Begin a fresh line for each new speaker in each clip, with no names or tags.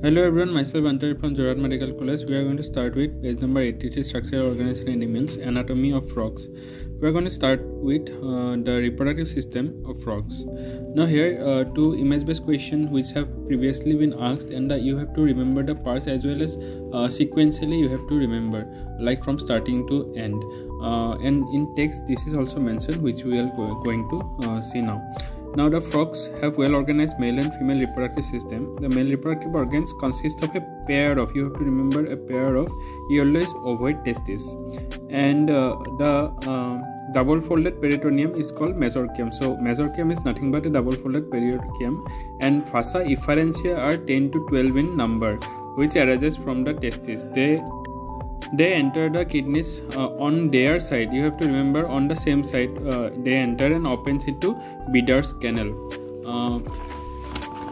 Hello everyone, myself Antari from Jorhat Medical College. We are going to start with page number 83 Structure Organization in Animals Anatomy of Frogs. We are going to start with uh, the reproductive system of frogs. Now, here uh, two image based questions which have previously been asked, and uh, you have to remember the parts as well as uh, sequentially you have to remember, like from starting to end. Uh, and in text, this is also mentioned, which we are going to uh, see now. Now the frogs have well organized male and female reproductive system. The male reproductive organs consist of a pair of you have to remember a pair of earless ovoid testes, and uh, the uh, double folded peritoneum is called mesorchium. So mesorchium is nothing but a double folded peritoneum, and vasa efferentia are 10 to 12 in number, which arises from the testes. They they enter the kidneys uh, on their side. You have to remember on the same side uh, they enter and opens into Bidder's canal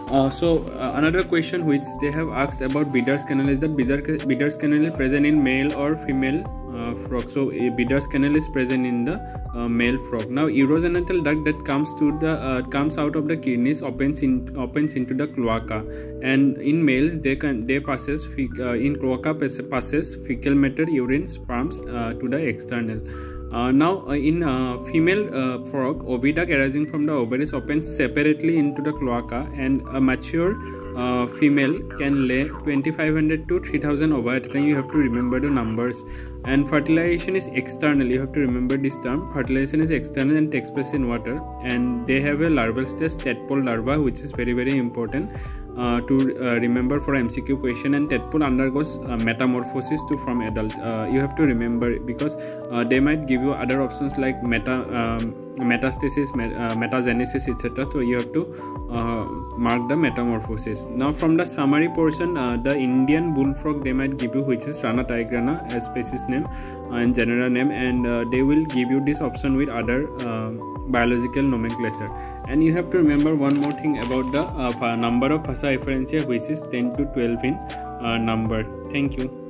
uh, so uh, another question which they have asked about Bidder's canal is that Bidder's canal is present in male or female uh, frog. So a Bidder's canal is present in the uh, male frog. Now urogenital duct that comes to the uh, comes out of the kidneys opens in opens into the cloaca. And in males they can they passes uh, in cloaca passes fecal matter urine sperms to the external uh, now, uh, in uh, female uh, frog, oviduct arising from the ovaries opens separately into the cloaca, and a mature uh, female can lay 2500 to 3000 ova at a time. You have to remember the numbers. And fertilization is external. You have to remember this term. Fertilization is external and takes place in water. And they have a larval stage, tadpole larva, which is very very important. Uh, to uh, remember for MCQ question and tadpole undergoes uh, metamorphosis to from adult. Uh, you have to remember because uh, they might give you other options like meta um, metastasis, met, metagenesis, etc. So you have to mark the metamorphosis. Now from the summary portion, the Indian bullfrog they might give you which is Rana tigrana as species name and general name, and they will give you this option with other biological nomenclature and you have to remember one more thing about the uh, number of fossa efferentia which is 10 to 12 in uh, number thank you